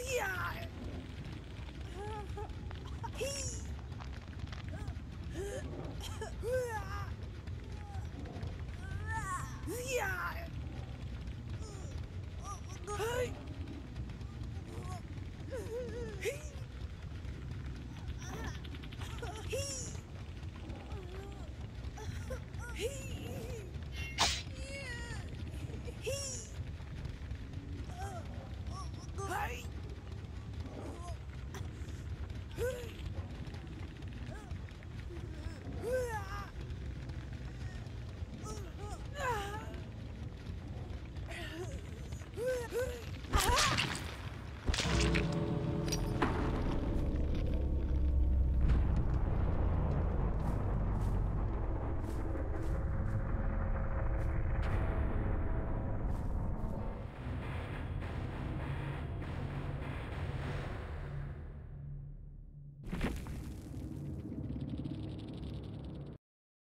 Yeah!